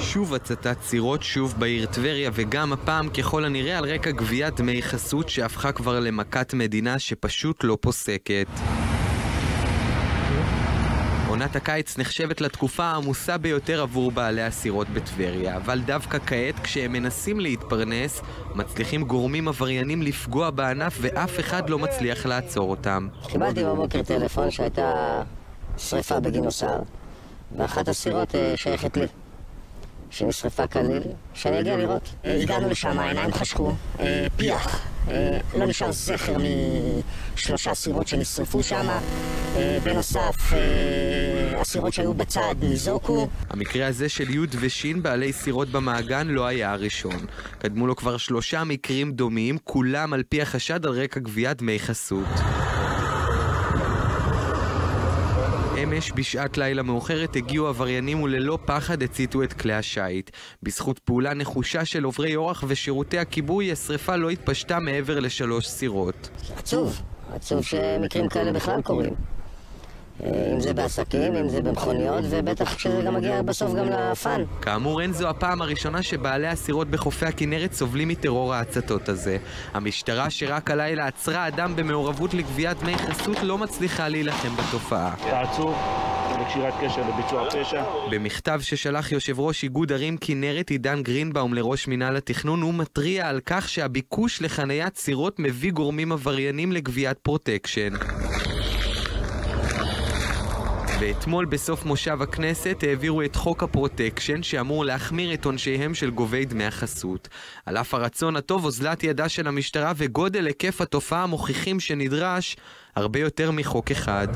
שוב הצתת סירות, שוב בעיר טבריה, וגם הפעם ככל הנראה על רקע גביית דמי חסות שהפכה כבר למכת מדינה שפשוט לא פוסקת. עונת הקיץ נחשבת לתקופה העמוסה ביותר עבור בעלי הסירות בטבריה, אבל דווקא כעת, כשהם מנסים להתפרנס, מצליחים גורמים עבריינים לפגוע בענף ואף אחד לא מצליח לעצור אותם. קיבלתי בבוקר טלפון שהייתה שריפה בגינוסר, ואחת הסירות אה, שייכת לי, שנשרפה כליל, שאני אגיע לראות. אה, הגענו לשם, העיניים חשכו, אה, פיח, אה, לא נשאר זכר משלושה סירות שנשרפו שם. בנוסף, הסירות שהיו בצד ניזוקו. המקרה הזה של י' וש' בעלי סירות במעגן לא היה הראשון. קדמו לו כבר שלושה מקרים דומים, כולם על פי החשד על רקע גביית דמי חסות. אמש בשעת לילה מאוחרת הגיעו עבריינים וללא פחד הציתו את כלי השיט. בזכות פעולה נחושה של עוברי אורח ושירותי הכיבוי, השרפה לא התפשטה מעבר לשלוש סירות. עצוב, עצוב שמקרים כאלה בכלל קורים. אם זה בעסקים, אם זה במכוניות, ובטח כשזה גם מגיע בסוף גם לפאן. כאמור, אין זו הפעם הראשונה שבעלי הסירות בחופי הכנרת סובלים מטרור ההצתות הזה. המשטרה שרק הלילה עצרה אדם במעורבות לגביית דמי חסות לא מצליחה להילחם בתופעה. אתה עצור לקשירת קשר לביצוע פשע. במכתב ששלח יושב ראש איגוד ערים כנרת עידן גרינבאום לראש מינהל התכנון, הוא מתריע על כך שהביקוש לחניית סירות מביא גורמים עבריינים לגביית פרוטקשן. ואתמול בסוף מושב הכנסת העבירו את חוק הפרוטקשן שאמור להחמיר את עונשיהם של גובי דמי החסות. על אף הרצון הטוב, אוזלת ידה של המשטרה וגודל היקף התופעה מוכיחים שנדרש הרבה יותר מחוק אחד.